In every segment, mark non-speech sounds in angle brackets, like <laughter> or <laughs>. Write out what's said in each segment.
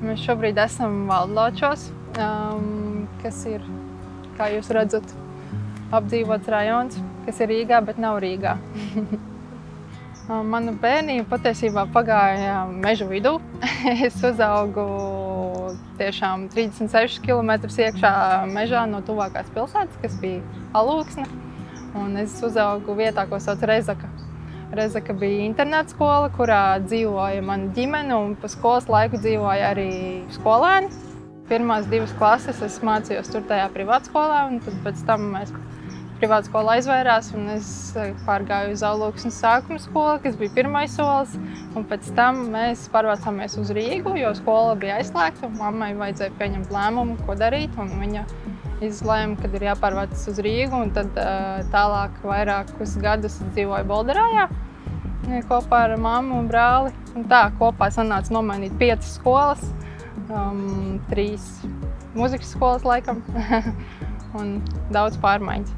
Mēs šobrīd esam Valdločos, um, kas ir, kā jūs redzat, apdzīvots rajons, kas ir Rīgā, bet nav Rīgā. <laughs> Um, mana bērnība patiesībā pagāja meža vidū. <laughs> es uzaugu tiešām 36 km iekšā mežā no tuvākās pilsētas, kas bija Alūksne. Un es uzaugu vietā, ko sauc Rezaka. Rezaka bija internāta skola, kurā dzīvoja mana ģimene, un pa skolas laiku dzīvoja arī skolēni. Pirmās divas klases es mācījos tur tajā privātskolā, un tad pēc tam mēs privāta skola aizvērās, un es eh, pārgāju uz Aulūksnes sākuma skolu, kas bija pirmais solis. Un pēc tam mēs pārvācāmies uz Rīgu, jo skola bija aizslēgta. Mammai vajadzēja pieņemt lēmumu, ko darīt. Viņa izlēma, ka ir jāpārvācas uz Rīgu. Tad eh, tālāk, vairākus gadus dzīvoju Bolderājā kopā ar mammu un brāli. Un tā kopā sanāca nomainīt piecas skolas, um, trīs muzikas skolas laikam <laughs> un daudz pārmaiņas.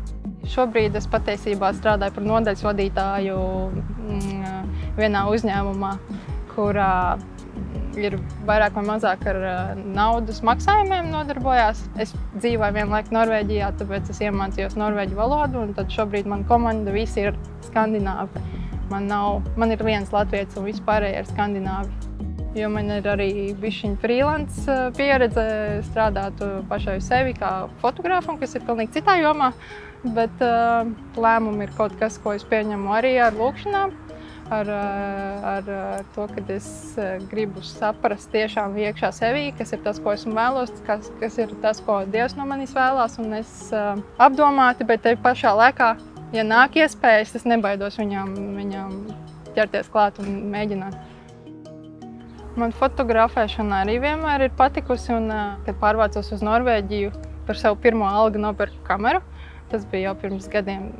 Šobrīd es patiesībā strādāju par nodaļas vadītāju mm, vienā uzņēmumā, kurā ir vairāk vai mazāk ar eh, naudas maksājumiem nodarbojās. Es dzīvoju vienlaikus Norvēģijā, tāpēc es iemācījos norvēģu valodu, un tad šobrīd mana komanda visi ir skandināvi. Man, nav, man ir viens latviečs un vispārējie ir skandināvi. Jo man ir arī bijusi freelance eh, pieredze strādāt pašai sevi kā fotogrāfam, kas ir pilnīgi citā jomā. Bet uh, lēmumi ir kaut kas, ko es pieņemu arī ar lūkšanām. Ar, ar uh, to, ka es gribu saprast tiešām iekšā sevī, kas ir tas, ko esmu vēlos, kas, kas ir tas, ko Dievs no manis vēlās. Un es uh, apdomāti, bet te pašā laikā, ja nāk iespējas, es nebaidos viņām, viņām ķerties klāt un mēģināt. Man fotografēšana arī vienmēr ir patikusi, un kad pārvācos uz Norvēģiju, par savu pirmo algu nopirku kameru. Tas bija jau pirms gadiem,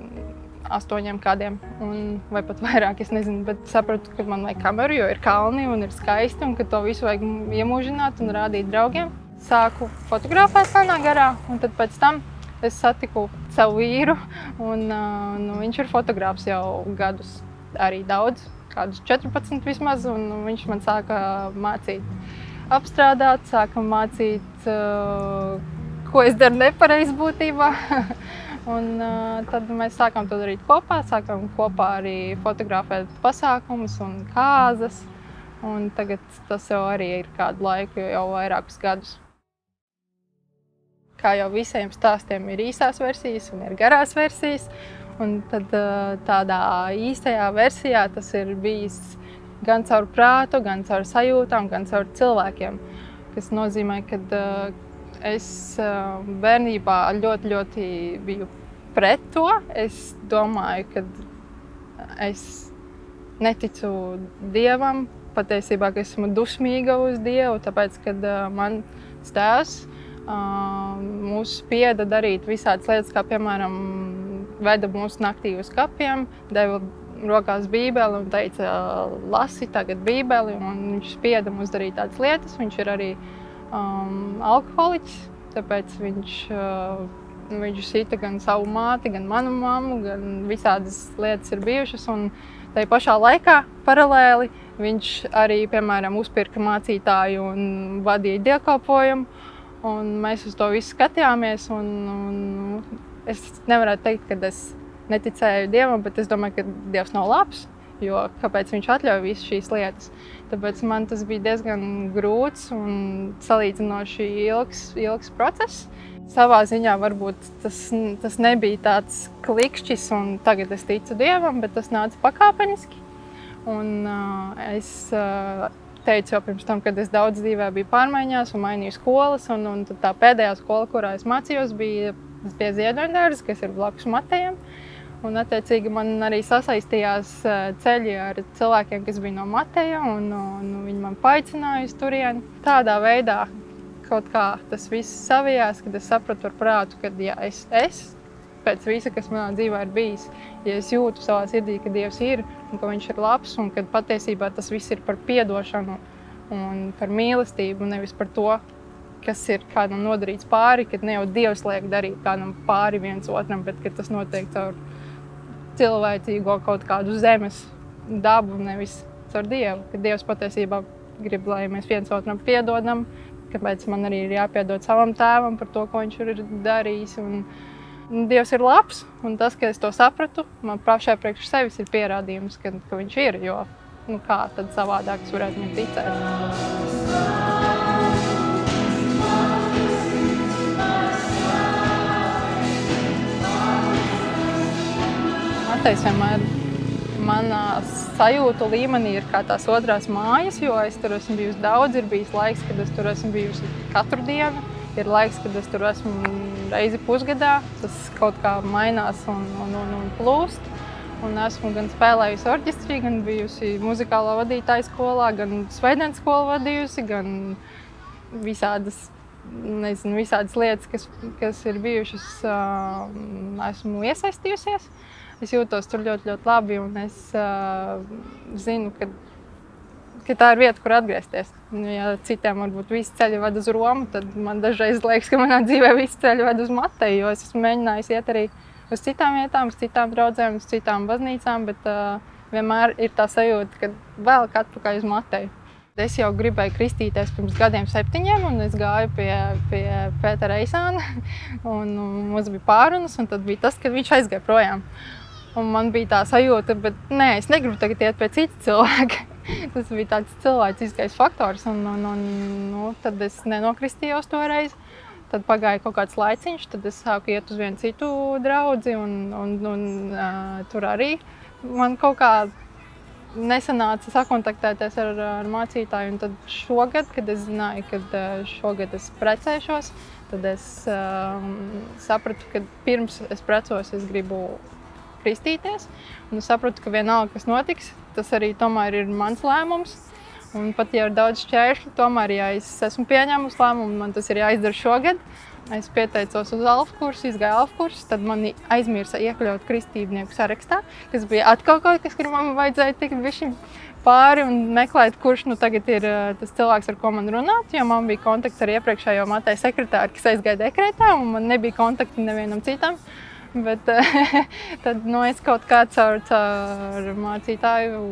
astoņiem gadiem, un, vai pat vairāk. Es nezinu, bet sapratu, ka man vajag kameru, jo ir kalni un ir skaisti, un ka to visu vajag iemūžināt un rādīt draugiem. Sāku fotografēt manā garā, un tad pēc tam es satiku savu vīru, un nu, viņš ir fotogrāfs jau gadus, arī daudz, kādus 14 vismaz, un viņš man sāka mācīt apstrādāt, sāka mācīt, ko es daru nepareizi būtībā. <laughs> Un, uh, tad mēs sākām to darīt kopā. Sākām kopā arī fotografēt pasākumus un kāzas. Un tagad tas jau arī ir kādu laiku, jau vairākus gadus. Kā jau visiem stāstiem, ir īsās versijas un ir garās versijas. Un tad uh, tādā īstajā versijā tas ir bijis gan caur prātu, gan caur sajūtām, gan caur cilvēkiem. Tas nozīmē, ka uh, Es bērnībā ļoti, ļoti biju pret to. Es domāju, ka es neticu dievam. Patiesībā esmu dusmīga uz dievu, tāpēc, ka man tēvs mūs spieda darīt visādas lietas, kā piemēram, veda mūsu naktī uz kapiem, deva rokās bībeli un teica, lasi tagad bībeli. Viņš spieda mums darīt tādas lietas. Viņš ir arī um, alkoholiķis. Tāpēc viņš, uh, viņš sita gan savu māti, gan manu mammu, gan visādas lietas ir bijušas. Un tajā pašā laikā, paralēli, viņš arī, piemēram, uzpirka mācītāju un vadīja dievkalpojumu. Un mēs uz to visu skatījāmies. Un, un es nevaru teikt, ka es neticēju Dievam, bet es domāju, ka Dievs nav labs. Jo kāpēc viņš atļauj visas šīs lietas? Tāpēc man tas bija diezgan grūts un salīdzinoši ilgs, ilgs process. Savā ziņā varbūt tas, tas nebija tāds klikšķis, un tagad es ticu Dievam, bet tas nāca pakāpeniski. Un, uh, es uh, teicu jau pirms tam, kad es daudz dzīvē biju pārmaiņās un mainīju skolas. Un, un tā pēdējā skola, kurā es mācījos, bija pie Ziedoņdārzes, kas ir blakus. Uh, Un, attiecīgi, man arī sasaistījās eh, ceļi ar cilvēkiem, kas bija no Mateja, un, un viņi man paaicināja uz turieni. Tādā veidā kaut kā tas viss savijās, kad es sapratu ar prātu, ka ja es, es pēc visa, kas manā dzīvē ir bijis, ja es jūtu savā sirdī, ka Dievs ir un ka Viņš ir labs, un ka patiesībā tas viss ir par piedošanu un par mīlestību, nevis par to, kas ir kādam nodarīts pāri, kad ne jau Dievs liek darīt kādam pāri viens otram, bet tas notiek caur cilvēcīgo kaut kādu zemes dabu, nevis caur Dievu. Ka Dievs patiesībā gribu, lai mēs viens otram piedodam, kāpēc man arī ir jāpiedod savam tēvam par to, ko viņš ir darījis. Un, Dievs ir labs, un tas, ka es to sapratu, man pašai priekš sevis ir pierādījums, ka, ka viņš ir. Jo nu, kā tad savādāk es varētu viņam ticēt? Matejs vienmēr manā sajūtu līmenī ir kā tās otrās mājas, jo es tur esmu bijusi daudz. Ir bijis laiks, kad es tur esmu bijusi katru dienu. Ir laiks, kad es tur esmu reizi pusgadā. Tas kaut kā mainās un, un, un, un plūst. Un esmu gan spēlējusi orķestrī, gan bijusi muzikālā vadītāja skolā, gan svētdienas skolu vadījusi, gan visādas, nezinu, visādas lietas, kas, kas ir bijušas, esmu iesaistījusies es jūtos tur ļoti, ļoti labi. Es uh, zinu, ka, ka tā ir vieta, kur atgriezties. Nu, ja citiem varbūt visi ceļi ved uz Romu, tad man dažreiz liekas, ka manā dzīvē visi ceļi ved uz Mateju. Jo es esmu mēģinājis iet arī uz citām vietām, uz citām draudzēm, uz citām baznīcām, bet uh, vienmēr ir tā sajūta, ka vēl atpakaļ uz Mateju. Es jau gribēju kristīties pirms gadiem, septiņiem, un es gāju pie, pie Pētera Eisāna. <laughs> Mums bija pārunas, un tad bija tas, ka viņš aizgāja projām. Un man bija tā sajūta, bet nē, es negribu tagad iet pie cita cilvēka. <laughs> Tas bija tāds cilvēciskais faktors, un, un, un nu, tad es nenokristījos toreiz. Tad pagāja kaut kāds laiciņš, tad es sāku iet uz vienu citu draugu, un, un, un uh, tur arī man kaut kā nesanāca sakontaktēties ar, ar mācītāju. Un tad šogad, kad es zināju, ka šogad es precēšos, tad es uh, sapratu, ka pirms es precos, es gribu kristīties. Un es sapratu, ka vienalga, kas notiks, tas arī tomēr ir mans lēmums. Un pat ja ir daudz šķēršļu, tomēr, ja es esmu pieņēmusi lēmumu, man tas ir jāizdara šogad. Es pieteicos uz alfa kursu, izgāju alfa kursu, tad man aizmirsa iekļaut kristībnieku sarakstā, kas bija atkal kaut kas, kur man vajadzēja tikt bišķiņ pāri un meklēt, kurš nu tagad ir uh, tas cilvēks, ar ko man runāt. Jo man bija kontakts ar iepriekšējo matēju sekretāru, kas aizgāja dekrētā, un man nebija kontakti nevienam citam. Bet <laughs> tad nu, es kaut kā caur, caur mācītāju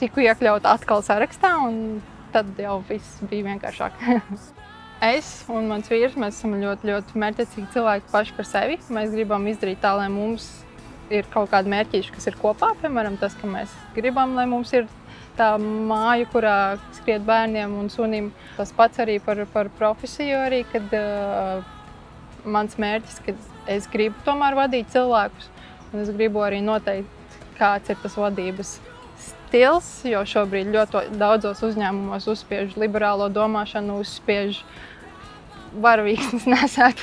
tiku iekļauta atkal sarakstā, un tad jau viss bija vienkāršāk. <laughs> es un mans vīrs, mēs esam ļoti, ļoti mērķiecīgi cilvēki paši par sevi. Mēs gribam izdarīt tā, lai mums ir kaut kādi mērķīši, kas ir kopā. Piemēram, tas, ka mēs gribam, lai mums ir tā māja, kurā skriet bērniem un sunim. Tas pats arī par, par profesiju, arī, kad uh, mans mērķis, ka es gribu tomēr vadīt cilvēkus, un es gribu arī noteikt, kāds ir tas vadības stils, jo šobrīd ļoti daudzos uzņēmumos uzspiež liberālo domāšanu, uzspiež varavīksnes <laughs> nesēt,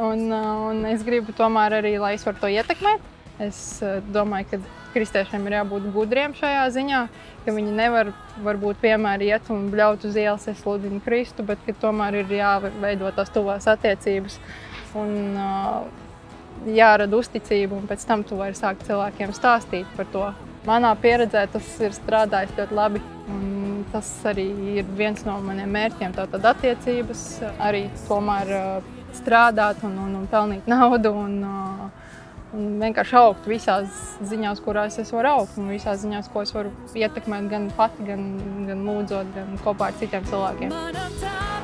un, un es gribu tomēr arī, lai es varu to ietekmēt. Es eh, domāju, ka kristiešiem ir jābūt gudriem šajā ziņā, ka viņi nevar varbūt vienmēr iet un bļaut uz ielas, es sludinu Kristu, bet ka tomēr ir jāveido tās tuvās attiecības un uh, jārada uzticība, un pēc tam tu vari sākt cilvēkiem stāstīt par to. Manā pieredzē tas ir strādājis ļoti labi. Un tas arī ir viens no maniem mērķiem. Tātad attiecības, arī tomēr uh, strādāt un, un, un pelnīt <laughs> naudu. Un, uh, un vienkārši augt visās ziņās, kurās es varu augt, un visās ziņās, ko es varu ietekmēt gan pati, gan, gan lūdzot, gan kopā ar citiem cilvēkiem. Manam tāpam